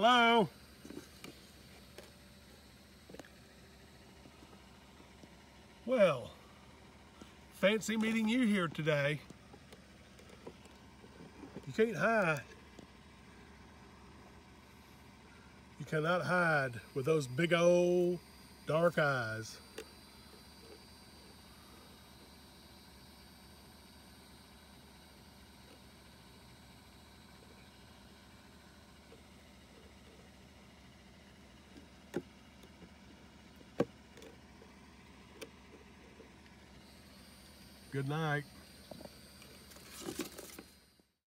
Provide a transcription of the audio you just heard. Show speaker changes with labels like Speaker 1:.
Speaker 1: Hello? Well, fancy meeting you here today. You can't hide. You cannot hide with those big old dark eyes. Good night.